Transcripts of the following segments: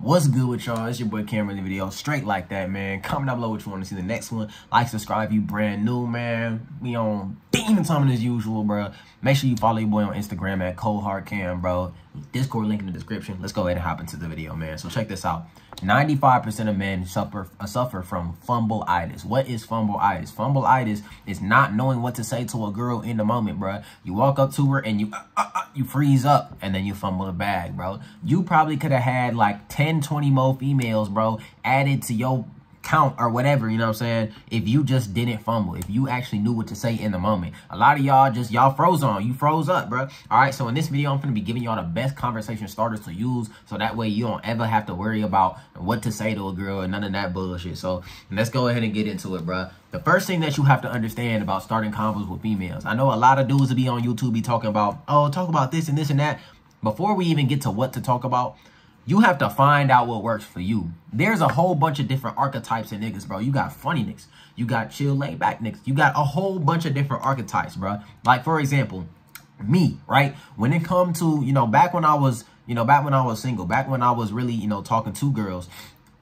What's good with y'all? It's your boy Cameron the video. Straight like that, man. Comment down below what you want to see the next one. Like, subscribe if you brand new, man. We on demon time as usual, bro. Make sure you follow your boy on Instagram at KoldHeartKam, bro. Discord link in the description. Let's go ahead and hop into the video, man. So check this out. 95% of men suffer uh, suffer from fumbleitis. What is fumbleitis? Fumbleitis is not knowing what to say to a girl in the moment, bro. You walk up to her and you uh, uh, uh you freeze up and then you fumble the bag, bro. You probably could have had like 10, 20 more females, bro, added to your count or whatever, you know what I'm saying? If you just didn't fumble, if you actually knew what to say in the moment. A lot of y'all just, y'all froze on, you froze up, bro. All right, so in this video, I'm to be giving y'all the best conversation starters to use so that way you don't ever have to worry about what to say to a girl and none of that bullshit. So let's go ahead and get into it, bro. The first thing that you have to understand about starting combos with females. I know a lot of dudes will be on YouTube be talking about, oh, talk about this and this and that. Before we even get to what to talk about, you have to find out what works for you. There's a whole bunch of different archetypes of niggas, bro. You got funny niggas. You got chill, laid back niggas. You got a whole bunch of different archetypes, bro. Like, for example, me, right? When it come to, you know, back when I was, you know, back when I was single, back when I was really, you know, talking to girls,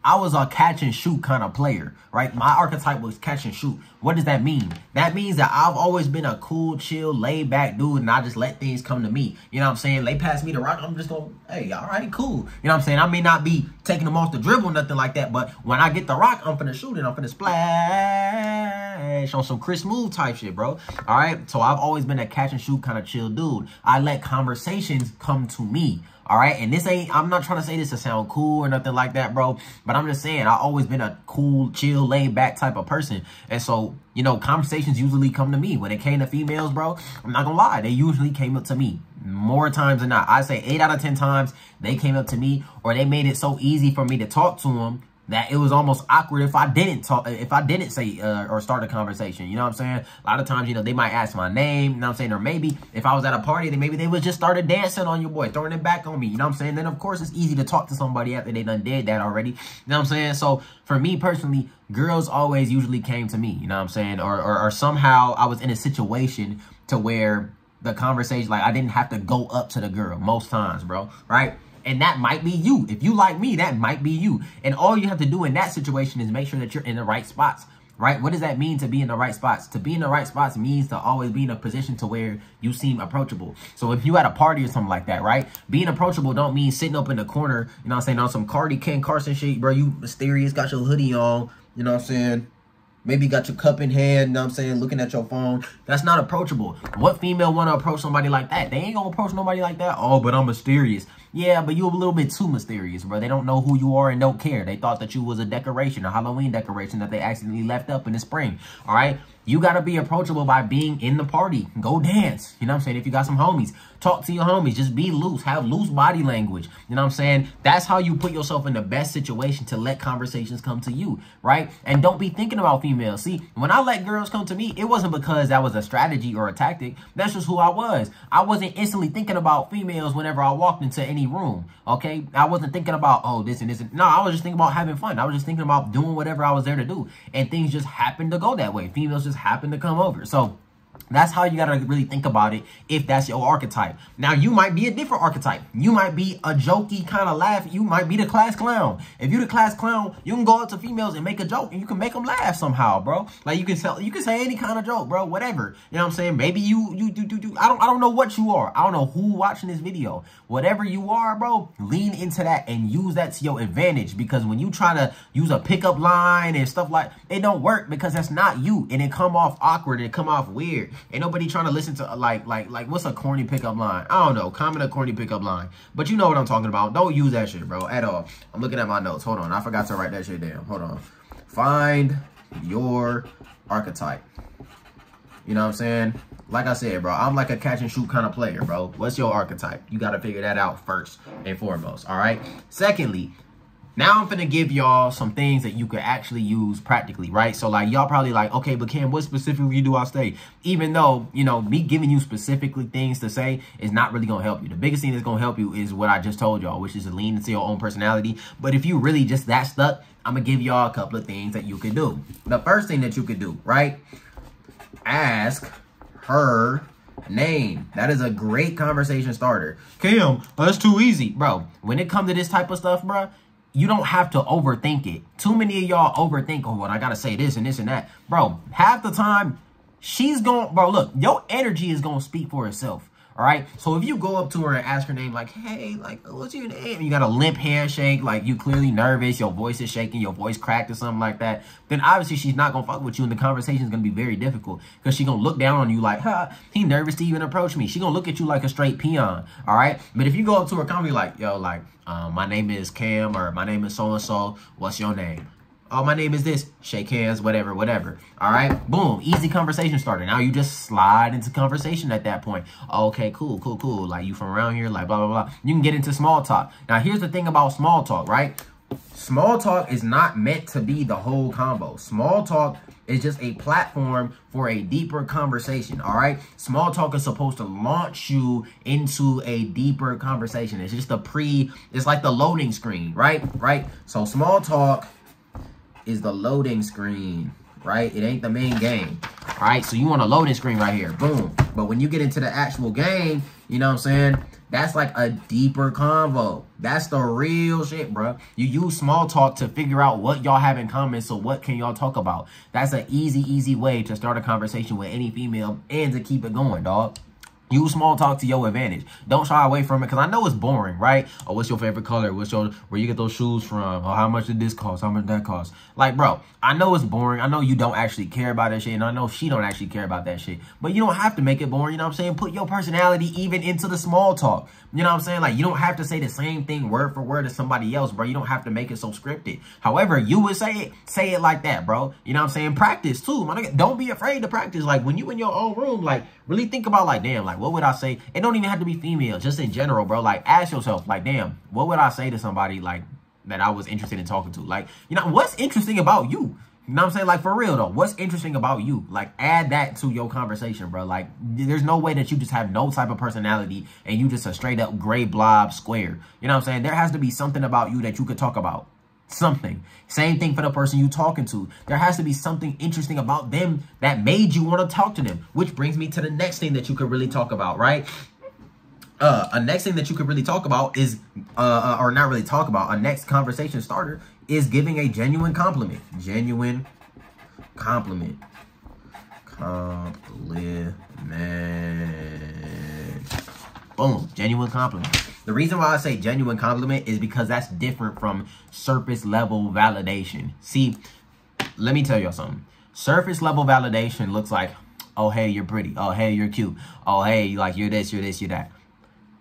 I was a catch and shoot kind of player, right? My archetype was catch and shoot. What does that mean? That means that I've always been a cool, chill, laid back dude and I just let things come to me. You know what I'm saying? They pass me the rock, I'm just going, hey, all right, cool. You know what I'm saying? I may not be taking them off the dribble, nothing like that, but when I get the rock, I'm finna shoot it. I'm finna splash on some Chris Move type shit, bro. All right? So I've always been a catch and shoot kind of chill dude. I let conversations come to me. All right. And this ain't, I'm not trying to say this to sound cool or nothing like that, bro. But I'm just saying, I've always been a cool, chill, laid back type of person. And so, you know, conversations usually come to me. When it came to females, bro, I'm not gonna lie. They usually came up to me more times than not. I say eight out of 10 times they came up to me or they made it so easy for me to talk to them that it was almost awkward if I didn't talk, if I didn't say uh, or start a conversation. You know what I'm saying? A lot of times, you know, they might ask my name. You know what I'm saying? Or maybe if I was at a party, then maybe they would just started dancing on your boy, throwing it back on me. You know what I'm saying? Then of course it's easy to talk to somebody after they done did that already. You know what I'm saying? So for me personally, girls always usually came to me. You know what I'm saying? Or or, or somehow I was in a situation to where the conversation, like I didn't have to go up to the girl most times, bro. Right? And that might be you. If you like me, that might be you. And all you have to do in that situation is make sure that you're in the right spots. Right? What does that mean to be in the right spots? To be in the right spots means to always be in a position to where you seem approachable. So if you at a party or something like that, right? Being approachable don't mean sitting up in the corner, you know what I'm saying, on some Carti Ken Carson shit, bro. You mysterious, got your hoodie on, you know what I'm saying? Maybe got your cup in hand, you know what I'm saying, looking at your phone. That's not approachable. What female want to approach somebody like that? They ain't going to approach nobody like that. Oh, but I'm mysterious. Yeah, but you a little bit too mysterious, bro. They don't know who you are and don't care. They thought that you was a decoration, a Halloween decoration that they accidentally left up in the spring. All right? You got to be approachable by being in the party. Go dance. You know what I'm saying? If you got some homies, talk to your homies. Just be loose. Have loose body language. You know what I'm saying? That's how you put yourself in the best situation to let conversations come to you, right? And don't be thinking about females. See, when I let girls come to me, it wasn't because that was a strategy or a tactic. That's just who I was. I wasn't instantly thinking about females whenever I walked into any room, okay? I wasn't thinking about, oh, this and this. And, no, I was just thinking about having fun. I was just thinking about doing whatever I was there to do. And things just happened to go that way. Females just just happened to come over. So that's how you got to really think about it if that's your archetype. Now, you might be a different archetype. You might be a jokey kind of laugh. You might be the class clown. If you're the class clown, you can go up to females and make a joke and you can make them laugh somehow, bro. Like you can tell, you can say any kind of joke, bro, whatever. You know what I'm saying? Maybe you, you do, do, do. I don't, I don't know what you are. I don't know who watching this video. Whatever you are, bro, lean into that and use that to your advantage because when you try to use a pickup line and stuff like, it don't work because that's not you and it come off awkward and it come off weird. Ain't nobody trying to listen to like like like what's a corny pickup line? I don't know. Comment a corny pickup line. But you know what I'm talking about. Don't use that shit, bro, at all. I'm looking at my notes. Hold on. I forgot to write that shit down. Hold on. Find your archetype. You know what I'm saying? Like I said, bro, I'm like a catch and shoot kind of player, bro. What's your archetype? You got to figure that out first and foremost, all right? Secondly, now I'm gonna give y'all some things that you could actually use practically, right? So like y'all probably like, okay, but Cam, what specifically do I say? Even though, you know, me giving you specifically things to say is not really gonna help you. The biggest thing that's gonna help you is what I just told y'all, which is to lean into your own personality. But if you really just that stuck, I'm gonna give y'all a couple of things that you could do. The first thing that you could do, right? Ask her name. That is a great conversation starter. Cam, that's too easy. Bro, when it comes to this type of stuff, bro, you don't have to overthink it. Too many of y'all overthink, oh, what I got to say this and this and that. Bro, half the time, she's going, bro, look, your energy is to speak for itself. All right. So if you go up to her and ask her name, like, hey, like, what's your name? And you got a limp handshake, like you clearly nervous, your voice is shaking, your voice cracked or something like that, then obviously she's not gonna fuck with you and the conversation is gonna be very difficult because she's gonna look down on you like, huh, he nervous to even approach me. She gonna look at you like a straight peon. All right. But if you go up to her company like, yo, like, um, my name is Cam or my name is so and so, what's your name? Oh, my name is this. Shake hands, whatever, whatever. All right. Boom. Easy conversation starter. Now you just slide into conversation at that point. Okay, cool, cool, cool. Like you from around here, like blah, blah, blah. You can get into small talk. Now, here's the thing about small talk, right? Small talk is not meant to be the whole combo. Small talk is just a platform for a deeper conversation, all right? Small talk is supposed to launch you into a deeper conversation. It's just a pre, it's like the loading screen, right? Right? So small talk is the loading screen, right? It ain't the main game, right? So you want a loading screen right here, boom. But when you get into the actual game, you know what I'm saying? That's like a deeper convo. That's the real shit, bro. You use small talk to figure out what y'all have in common. So what can y'all talk about? That's an easy, easy way to start a conversation with any female and to keep it going, dog. Use small talk to your advantage. Don't shy away from it because I know it's boring, right? Oh, what's your favorite color? What's your where you get those shoes from? Or how much did this cost? How much that cost? Like, bro, I know it's boring. I know you don't actually care about that shit, and I know she don't actually care about that shit. But you don't have to make it boring. You know what I'm saying? Put your personality even into the small talk. You know what I'm saying? Like, you don't have to say the same thing word for word as somebody else, bro. You don't have to make it so scripted. However, you would say it, say it like that, bro. You know what I'm saying? Practice too. Don't be afraid to practice. Like, when you in your own room, like, really think about, like, damn, like, what would I say? It don't even have to be female, just in general, bro. Like, ask yourself, like, damn, what would I say to somebody, like, that I was interested in talking to? Like, you know, what's interesting about you? You know what I'm saying? Like, for real, though, what's interesting about you? Like, add that to your conversation, bro. Like, there's no way that you just have no type of personality and you just a straight up gray blob square. You know what I'm saying? There has to be something about you that you could talk about. Something. Same thing for the person you're talking to. There has to be something interesting about them that made you want to talk to them. Which brings me to the next thing that you could really talk about, right? uh, a next thing that you could really talk about is, uh, uh, or not really talk about, a next conversation starter is giving a genuine compliment. Genuine compliment. Compliment. Boom. Genuine compliment. The reason why I say genuine compliment is because that's different from surface level validation. See, let me tell y'all something. Surface level validation looks like, oh, hey, you're pretty. Oh, hey, you're cute. Oh, hey, like, you're this, you're this, you're that.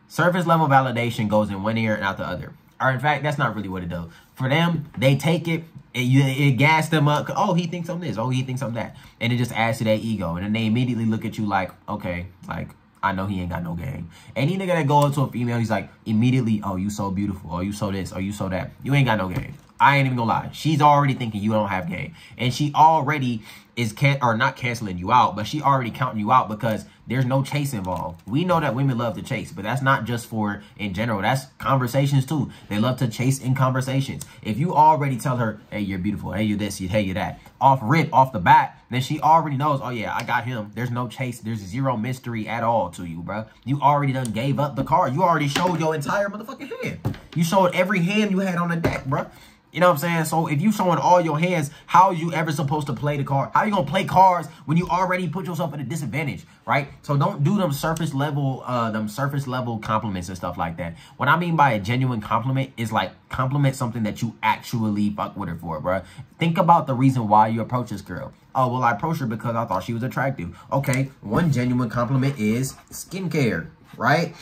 Surface level validation goes in one ear and out the other. Or in fact, that's not really what it does. For them, they take it, it, it gas them up. Oh, he thinks I'm this. Oh, he thinks I'm that. And it just adds to their ego. And then they immediately look at you like, okay, like, I know he ain't got no game. Any nigga that go up to a female, he's like, immediately, oh, you so beautiful. Oh, you so this. Oh, you so that. You ain't got no game. I ain't even gonna lie. She's already thinking you don't have game. And she already is can or not canceling you out, but she already counting you out because there's no chase involved. We know that women love to chase, but that's not just for in general. That's conversations too. They love to chase in conversations. If you already tell her, hey, you're beautiful, hey, you this, hey, you that, off rip, off the bat, then she already knows, oh yeah, I got him. There's no chase. There's zero mystery at all to you, bro. You already done gave up the card. You already showed your entire motherfucking hand. You showed every hand you had on the deck, bro. You know what I'm saying? So if you showing all your hands, how are you ever supposed to play the card? How you gonna play cards when you already put yourself at a disadvantage, right? So don't do them surface level, uh, them surface level compliments and stuff like that. What I mean by a genuine compliment is like compliment something that you actually fuck with her for, bro. Think about the reason why you approach this girl. Oh, well, I approached her because I thought she was attractive. Okay, one genuine compliment is skincare, right?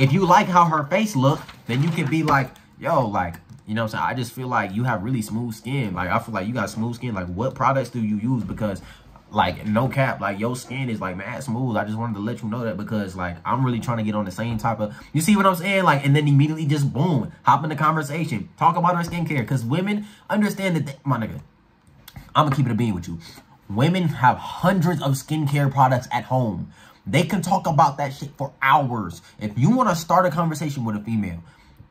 If you like how her face look, then you can be like, yo, like, you know what I'm saying? I just feel like you have really smooth skin. Like, I feel like you got smooth skin. Like, what products do you use? Because, like, no cap, like, your skin is, like, mad smooth. I just wanted to let you know that because, like, I'm really trying to get on the same type of... You see what I'm saying? Like, and then immediately just, boom, hop in the conversation. Talk about our skincare. Because women understand that... They, my nigga, I'm going to keep it a bean with you. Women have hundreds of skincare products at home. They can talk about that shit for hours. If you want to start a conversation with a female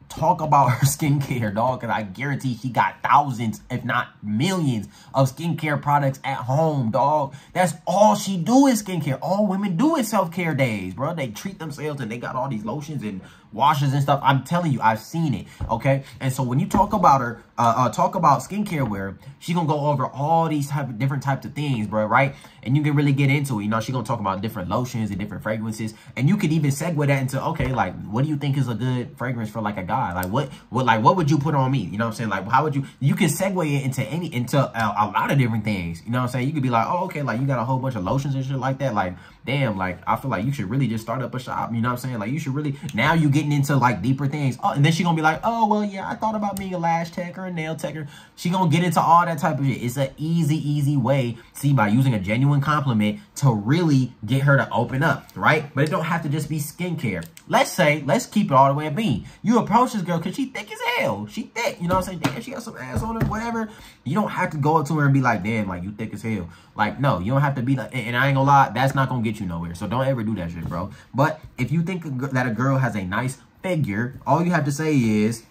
talk about her skincare, dog, because I guarantee she got thousands, if not millions, of skincare products at home, dog. That's all she do is skincare. All women do is self-care days, bro. They treat themselves and they got all these lotions and washes and stuff. I'm telling you, I've seen it. Okay. And so when you talk about her, uh, uh talk about skincare wear, she gonna go over all these type of different types of things, bro. Right. And you can really get into it. You know, she gonna talk about different lotions and different fragrances. And you could even segue that into, okay, like, what do you think is a good fragrance for like a guy? Like what, what, like, what would you put on me? You know what I'm saying? Like, how would you, you can segue it into any, into a, a lot of different things. You know what I'm saying? You could be like, oh, okay, like you got a whole bunch of lotions and shit like that. Like, damn, like, I feel like you should really just start up a shop. You know what I'm saying? Like, you should really, now you getting into like deeper things. Oh, and then she gonna be like, oh, well, yeah, I thought about being a lash tech or a nail techer. She gonna get into all that type of shit. It's an easy, easy way, see, by using a genuine compliment to really get her to open up, right? But it don't have to just be skincare. Let's say, let's keep it all the way at being. You approach this girl because she thick as hell. She thick, you know what I'm saying? Damn, she got some ass on her, whatever. You don't have to go up to her and be like, damn, like, you thick as hell. Like, no, you don't have to be like, and I ain't gonna lie, that's not gonna get you nowhere. So don't ever do that shit, bro. But if you think that a girl has a nice figure, all you have to say is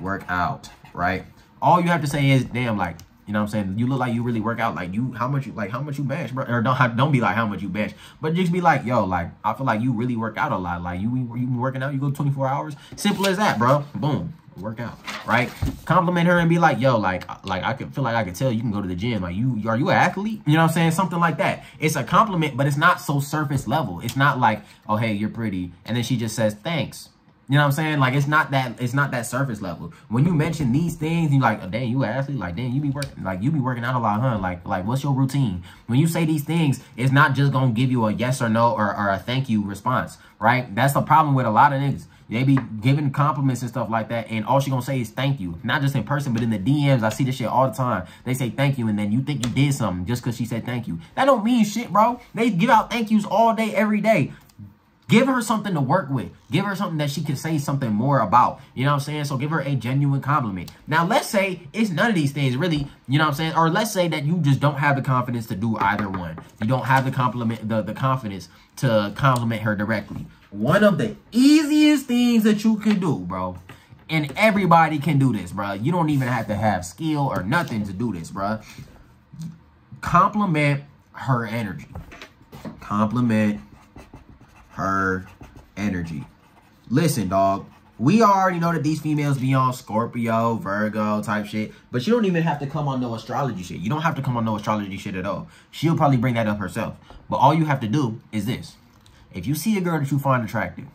work out, right? All you have to say is, damn, like, you know what I'm saying? You look like you really work out. Like you, how much you like, how much you bench, bro? Or don't don't be like how much you bench, but just be like, yo, like I feel like you really work out a lot. Like you, you been working out. You go 24 hours. Simple as that, bro. Boom work out, right? Compliment her and be like, yo, like, like I could feel like I could tell you can go to the gym. Like, you are you an athlete? You know what I'm saying? Something like that. It's a compliment, but it's not so surface level. It's not like, oh, hey, you're pretty, and then she just says thanks. You know what I'm saying? Like it's not that it's not that surface level. When you mention these things, you like, oh, dang, you an athlete, like, dang, you be working, like you be working out a lot, huh? Like, like what's your routine? When you say these things, it's not just gonna give you a yes or no or, or a thank you response, right? That's the problem with a lot of niggas. They be giving compliments and stuff like that, and all she gonna say is thank you. Not just in person, but in the DMs. I see this shit all the time. They say thank you, and then you think you did something just because she said thank you. That don't mean shit, bro. They give out thank yous all day, every day. Give her something to work with. Give her something that she can say something more about. You know what I'm saying? So give her a genuine compliment. Now, let's say it's none of these things really, you know what I'm saying? Or let's say that you just don't have the confidence to do either one. You don't have the compliment, the, the confidence to compliment her directly. One of the easiest things that you can do, bro. And everybody can do this, bro. You don't even have to have skill or nothing to do this, bro. Compliment her energy. Compliment her energy. Listen, dog. We already know that these females be on Scorpio, Virgo type shit. But you don't even have to come on no astrology shit. You don't have to come on no astrology shit at all. She'll probably bring that up herself. But all you have to do is this. If you see a girl that you find attractive,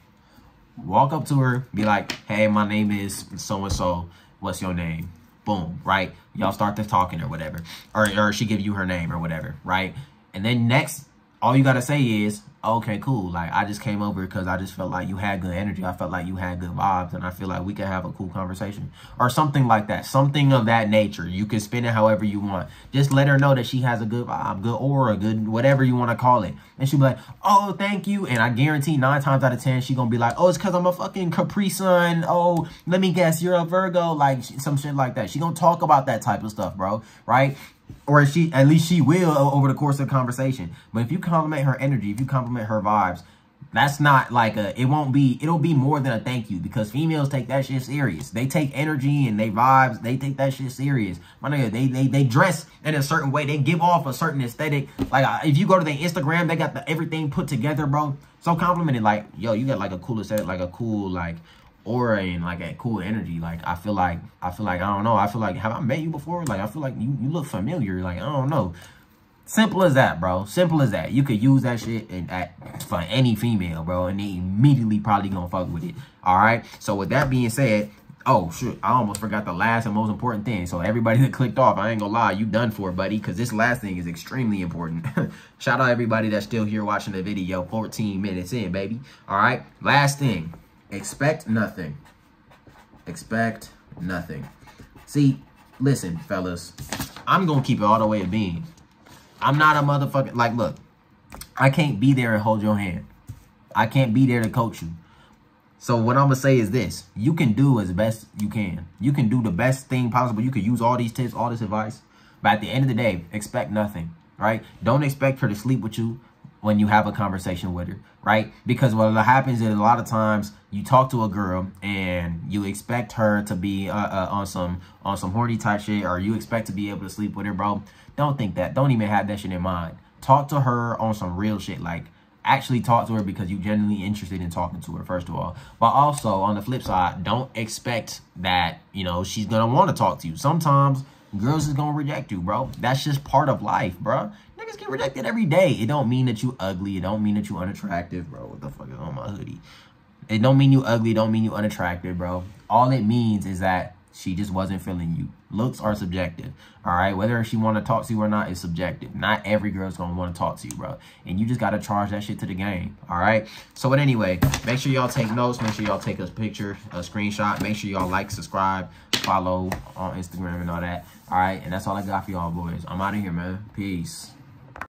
walk up to her, be like, hey, my name is so-and-so. What's your name? Boom, right? Y'all start to talking or whatever. Or, or she give you her name or whatever, right? And then next, all you got to say is, okay, cool. Like, I just came over because I just felt like you had good energy. I felt like you had good vibes, and I feel like we could have a cool conversation. Or something like that. Something of that nature. You can spin it however you want. Just let her know that she has a good vibe, good aura, good whatever you want to call it. And she'll be like, oh, thank you. And I guarantee nine times out of ten, she going to be like, oh, it's because I'm a fucking Capri Sun. Oh, let me guess, you're a Virgo. Like, some shit like that. She to talk about that type of stuff, bro. Right? Or she at least she will over the course of the conversation. But if you compliment her energy, if you compliment her vibes, that's not like a it won't be it'll be more than a thank you because females take that shit serious. They take energy and they vibes, they take that shit serious. My nigga, they they they dress in a certain way. They give off a certain aesthetic. Like if you go to their Instagram, they got the everything put together, bro. So complimented like, yo, you got like a cool aesthetic, like a cool like aura and like a cool energy. Like I feel like I feel like I don't know. I feel like have I met you before? Like I feel like you you look familiar. Like I don't know. Simple as that, bro. Simple as that. You could use that shit and at, for any female, bro, and they immediately probably gonna fuck with it. All right. So with that being said, oh shit, I almost forgot the last and most important thing. So everybody that clicked off, I ain't gonna lie, you done for, buddy, because this last thing is extremely important. Shout out everybody that's still here watching the video, 14 minutes in, baby. All right. Last thing. Expect nothing. Expect nothing. See, listen, fellas. I'm going to keep it all the way at being. I'm not a motherfucker. Like, look. I can't be there and hold your hand. I can't be there to coach you. So what I'm going to say is this. You can do as best you can. You can do the best thing possible. You can use all these tips, all this advice. But at the end of the day, expect nothing, right? Don't expect her to sleep with you when you have a conversation with her, right? Because what happens is a lot of times you talk to a girl and you expect her to be uh, uh, on some on some horny type shit, or you expect to be able to sleep with her, bro. Don't think that. Don't even have that shit in mind. Talk to her on some real shit, like actually talk to her because you're genuinely interested in talking to her, first of all. But also, on the flip side, don't expect that, you know, she's to want to talk to you. Sometimes girls is to reject you, bro. That's just part of life, bro. Niggas get rejected every day. It don't mean that you ugly. It don't mean that you unattractive, bro. What the fuck is on my hoodie? It don't mean you ugly. It don't mean you unattractive, bro. All it means is that she just wasn't feeling you. Looks are subjective. All right. Whether she want to talk to you or not is subjective. Not every girl's going to want to talk to you, bro. And you just got to charge that shit to the game. All right. So, but anyway, make sure y'all take notes. Make sure y'all take a picture, a screenshot. Make sure y'all like, subscribe, follow on Instagram and all that. All right. And that's all I got for y'all, boys. I'm out of here, man. Peace.